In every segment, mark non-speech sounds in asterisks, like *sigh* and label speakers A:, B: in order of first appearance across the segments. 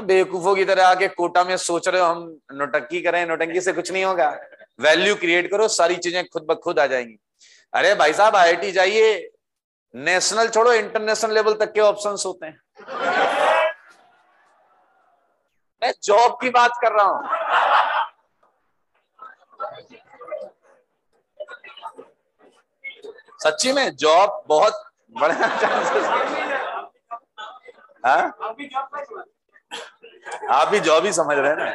A: बेवकूफों की तरह आके कोटा में सोच रहे हो, हम नोटंकी करें, नोटंकी से कुछ नहीं होगा। वैल्यू क्रिएट करो, सारी चीज़ें खुद ब खुद आ जाएँगी। अरे भाई साहब आईआईटी जाइए नेशनल छोड़ो इंटरनेशनल लेवल तक के ऑप्शंस होते हैं। मैं जॉब की बात कर रहा हूँ। सच्ची में जॉब बहुत बड़ा चांसेस आप भी जॉब ही समझ रहे हैं ना।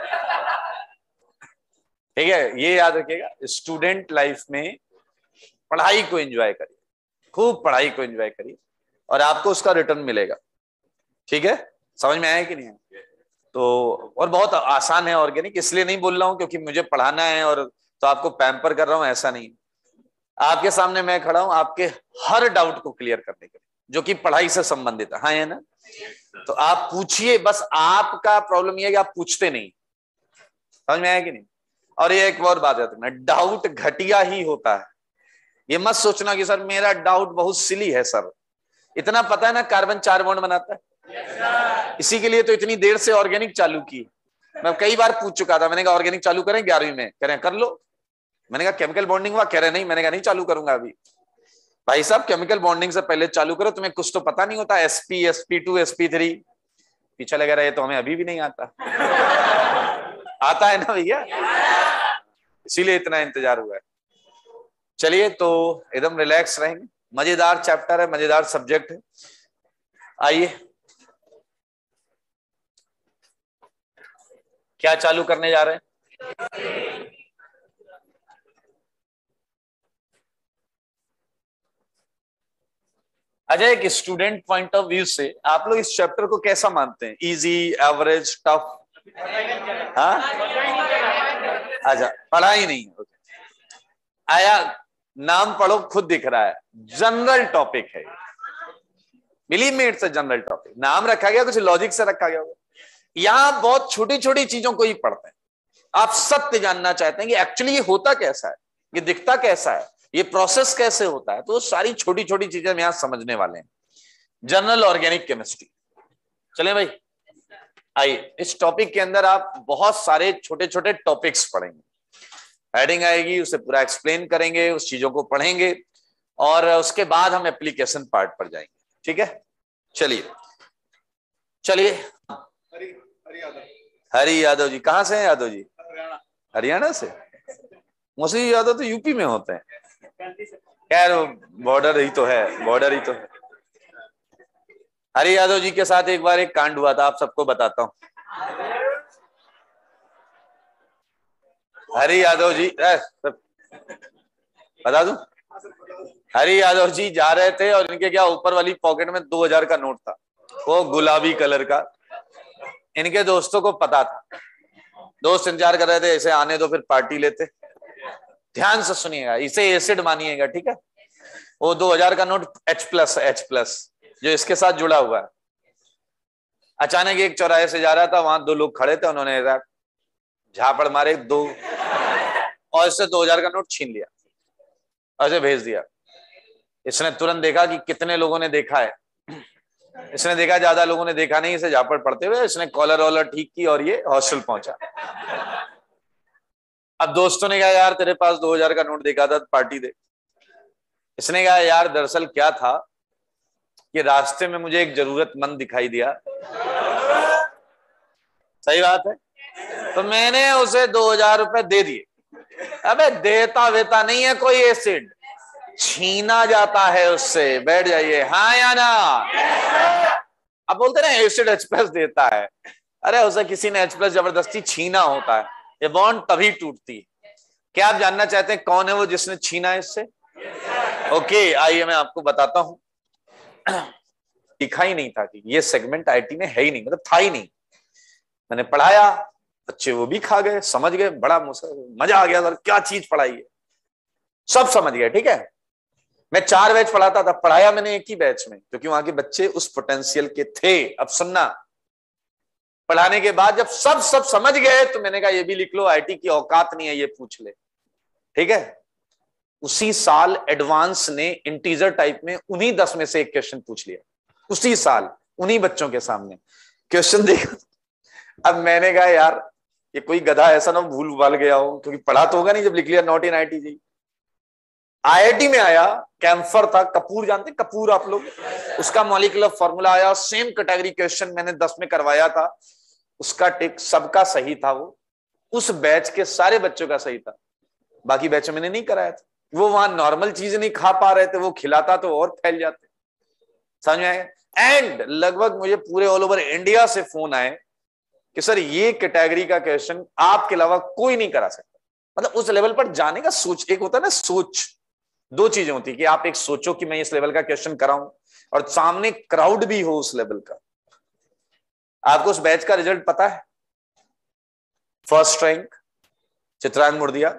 A: ठीक है, ये याद रखिएगा स्टूडेंट लाइफ में पढ़ाई को एंजॉय करिए। खूब पढ़ाई को एंजॉय करिए और आपको उसका रिटर्न मिलेगा। ठीक है? समझ में आया कि नहीं? तो और बहुत आसान है ऑर्गेनिक इसलिए नहीं बोल रहा हूँ क्योंकि मुझे पढ़ाना है और तो आपको पैम्पर कर रहा हूँ, ऐसा नहीं। आपके सामने मैं खड़ा हूँ आपके हर डाउट को क्लियर करने के लिए, जो कि पढ़ाई से संबंधित है। हाँ है ना? तो आप पूछिए, बस आपका प्रॉब्लम यह है कि आप पूछते नहीं। समझ में आया कि नहीं? और ये एक और बात है तुम्हें डाउट घटिया ही होता है। ये मत सोचना कि सर मेरा डाउट बहुत सिली है, सर। इतना पता है ना कार्बन चार बॉन्ड बनाता है? इसी के लिए तो इतनी देर से ऑर्गेनिक चालू की। मैं कई बार पूछ चुका था, मैंने कहा ऑर्गेनिक चालू करें ग्यारहवीं में? कह रहे हैं, कर लो। मैंने कहा केमिकल बॉन्डिंग हुआ? कह रहे नहीं। मैंने कहा, नहीं, चालू करूँगा अभी। भाई साहब केमिकल बॉन्डिंग से पहले चालू करो, तुम्हें कुछ तो पता नहीं होता। SP SP two SP three पीछे लगा रहे तो हमें अभी भी नहीं आता। *laughs* आता है ना भैया? इसीलिए इतना इंतज़ार हुआ है। चलिए तो एकदम रिलैक्स रहेंगे। मज़ेदार चैप्टर है, मज़ेदार सब्जेक्ट है। आइए। क्या चालू करने जा रहे हैं? अच्छा एक स्टूडेंट पॉइंट ऑफ़ व्यू से आप लोग इस चैप्टर को कैसा मानते हैं? इजी एवरेज टफ अच्छा पढ़ा ही नहीं। आया, नाम पढ़ो, खुद दिख रहा है। जनरल टॉपिक है बिलीव इट्स जनरल टॉपिक नाम रखा गया, कुछ लॉजिक से रखा गया यहाँ बहुत छोटी छोटी चीज़ों को ही पढ़ते हैं। आप सत्य जानना चाहते हैं कि एक्चुअली ये होता कैसा है? ये दिखता कैसा है? ये प्रोसेस कैसे होता है? तो सारी छोटी छोटी चीज़ें हम यहाँ समझने वाले हैं। जनरल ऑर्गेनिक केमिस्ट्री चले भाई? आइए इस टॉपिक के अंदर आप बहुत सारे छोटे छोटे टॉपिक्स पढ़ेंगे। हेडिंग आएगी उसे पूरा एक्सप्लेन करेंगे उस चीज़ों को पढ़ेंगे और उसके बाद हम एप्लीकेशन पार्ट पर जाएँगे। ठीक है? चलिए। चलिए। हरी यादव। जी कहाँ से हैं यादव जी? हरियाणा। से? मुसी यादव तो यूपी में होते हैं। खैर बॉर्डर ही तो है बॉर्डर ही तो है। हरी यादव जी के साथ एक बार एक कांड हुआ था, आप सबको बताता हूँ। हरी यादव जी बता दू? हरि यादव जी जा रहे थे और इनके क्या ऊपर वाली पॉकेट में दो हज़ार का नोट था। वो गुलाबी कलर का। इनके दोस्तों को पता था। दोस्त इंतज़ार कर रहे थे, ऐसे आने दो, फिर पार्टी लेते। ध्यान से सुनिएगा, इसे एसिड मानिएगा, ठीक है? वो दो हज़ार का note H plus H plus जो इसके साथ जुड़ा हुआ है। अचानक एक चौराहे से जा रहा था, वहाँ दो लोग खड़े थे, उन्होंने झापड़ मारे, दो, और इससे दो हज़ार का नोट छीन लिया ऐसे भेज दिया। इसने तुरंत देखा कि कितने लोगों ने देखा है। इसने देखा ज़्यादा लोगों ने देखा नहीं, इसे झापड़ पड़ते हुए, इसने कॉलर वॉलर ठीक की और ये हॉस्टल पहुँचा। अब दोस्तों ने कहा, यार, तेरे पास दो हज़ार का नोट देखा था पार्टी दे। इसने कहा, यार, दरअसल क्या था कि रास्ते में मुझे एक जरूरतमंद दिखाई दिया। सही बात है? तो मैंने उसे दो हज़ार रुपए दे दिए। अबे देता वेता नहीं है कोई एसिड। छीना जाता है उससे। बैठ जाइए। हाँ या ना? अब बोलते ना, एसिड एच प्लस देता है। अरे, उसे किसी ने एच प्लस ज़बरदस्ती छीना होता है। ये बॉन्ड तभी टूटती है। क्या आप जानना चाहते हैं कौन है वो जिसने छीना है इससे? ओके आइए मैं आपको बताता हूँ। *clears throat* दिखा ही नहीं था कि ये सेगमेंट आईटी में है ही नहीं मतलब था ही नहीं। मैंने पढ़ाया, बच्चे वो भी खा गए, समझ गए, बड़ा मज़ा आ गया सर क्या चीज़ पढ़ाई है? सब समझ गए, ठीक है? मैं चार बैच पढ़ाता था, पढ़ाया मैंने एक ही बैच में, क्योंकि वहाँ के बच्चे उस पोटेंशियल के थे। अब सुनना पढ़ाने के बाद जब सब सब समझ गए तो मैंने कहा, ये भी लिख लो आईटी की औकात नहीं है, ये पूछ ले। ठीक है? उसी साल एडवांस ने इंटीजर टाइप में उन्हीं दस में से एक क्वेश्चन पूछ लिया। उसी साल, उन्हीं बच्चों के सामने। क्वेश्चन देखा, अब मैंने कहा, यार, ये कोई गधा ऐसा ना भूल भाल गया हो, क्योंकि पढ़ा तो होगा नहीं जब लिख लिया not in I ji. IIT में आया कैंफर था, कपूर जानते कपूर आप लोग? उसका मॉलिकुलर फॉर्मूला आया सेम कैटेगरी क्वेश्चन मैंने दस में करवाया था। उसका टिक सबका सही था वो। उस बैच के सारे बच्चों का सही था। बाकी बैच मैंने नहीं कराया था। वो वहाँ नॉर्मल चीज़ नहीं खा पा रहे थे, वो खिलाता तो और फैल जाते। समझ में आएगा एंड लगभग मुझे पूरे ऑल ओवर इंडिया से फ़ोन आए कि, सर, ये कैटेगरी का क्वेश्चन आपके अलावा कोई नहीं करा सकता। मतलब उस लेवल पर जाने का सोच, एक होता है ना सोच। दो चीज़ें होती कि आप एक सोचो कि मैं इस लेवल का क्वेश्चन कराऊं और सामने क्राउड भी हो उस लेवल का। आपको उस बैच का रिज़ल्ट पता है? First rank Chitrang Murdia,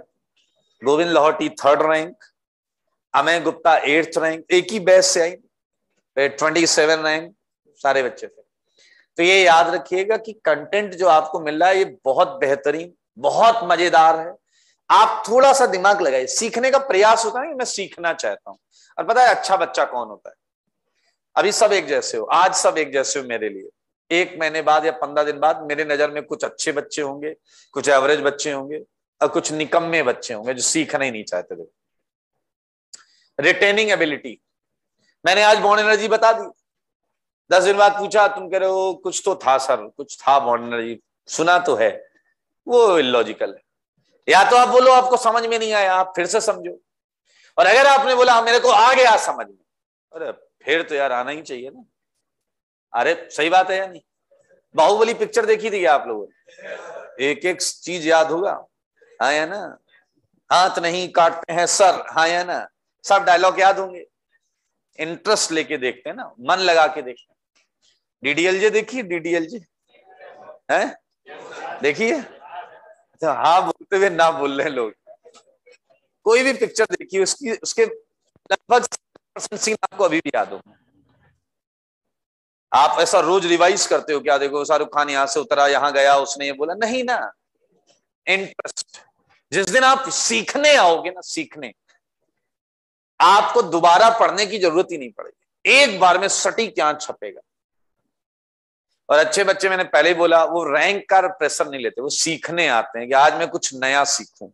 A: Govind Lahoti third rank Amay Gupta eighth rank एक ही बैच से आई ट्वेंटी सेवन रैंक सारे बच्चे थे। तो ये याद रखिएगा कि कंटेंट जो आपको मिल रहा है, ये बहुत बेहतरीन, बहुत मज़ेदार है। आप थोड़ा सा दिमाग लगाइए। सीखने का प्रयास होता है कि मैं सीखना चाहता हूँ। और पता है अच्छा बच्चा कौन होता है? अभी सब एक जैसे हो, आज सब एक जैसे हो मेरे लिए। एक महीने बाद या पंद्रह दिन बाद मेरे नज़र में कुछ अच्छे बच्चे होंगे, कुछ एवरेज बच्चे होंगे और कुछ निकम्मे बच्चे होंगे जो सीखना ही नहीं चाहते थे। रिटेनिंग एबिलिटी मैंने आज बॉन्ड एनर्जी बता दी। दस दिन बाद पूछा, तुम कह रहे हो, कुछ तो था सर, कुछ था बॉन्ड एनर्जी सुना तो है। वो इलॉजिकल है। या तो आप बोलो, आपको समझ में नहीं आया, आप फिर से समझो। और अगर आपने बोला, मेरे को आ गया समझ में, अरे फिर तो यार आना ही चाहिए ना। अरे सही बात है या नहीं? बाहुबली पिक्चर देखी थी आप लोगों ने? एक एक चीज़ याद होगा। हाँ या ना? हाथ नहीं काटते हैं सर। हाँ या ना? सब डायलॉग याद होंगे। इंटरेस्ट लेके देखते हैं ना। मन लगा के देखते हैं। डीडीएलजे देखिए डीडीएलजे है? देखिए अच्छा हाँ बोलते हुए ना बोल रहे लोग। कोई भी पिक्चर देखिए उसकी, उसके लगभग सीन आपको अभी भी याद हो आप ऐसा रोज रिवाइज करते हो क्या देखो, शाहरुख खान यहाँ से उतरा, यहाँ गया, उसने ये बोला। नहीं ना। इंटरेस्ट जिस दिन आप सीखने आओगे ना, सीखने। आपको दोबारा पढ़ने की ज़रूरत ही नहीं पड़ेगी। एक बार में सटीक यहाँ छपेगा। और अच्छे बच्चे मैंने पहले ही बोला, वो रैंक का प्रेशर नहीं लेते, वो सीखने आते हैं कि, आज मैं कुछ नया सीखूं।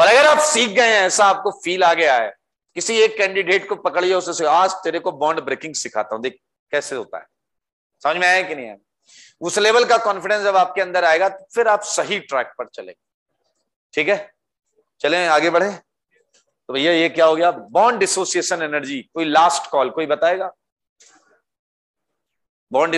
A: और अगर आप सीख गए हैं, ऐसा आपको फील आ गया है, किसी एक कैंडिडेट को पकड़िए, उसे आज तेरे को बॉन्ड ब्रेकिंग सिखाता हूँ। देख कैसे होता है? समझ में आया कि नहीं आया? उस लेवल का कॉन्फिडेंस जब आपके अंदर आएगा तो फिर आप सही ट्रैक पर चलेंगे। ठीक है? चले, आगे बढ़े। तो भैया, ये क्या हो गया? बॉन्ड डिसोसिएशन एनर्जी कोई लास्ट कॉल कोई बताएगा? बॉन्ड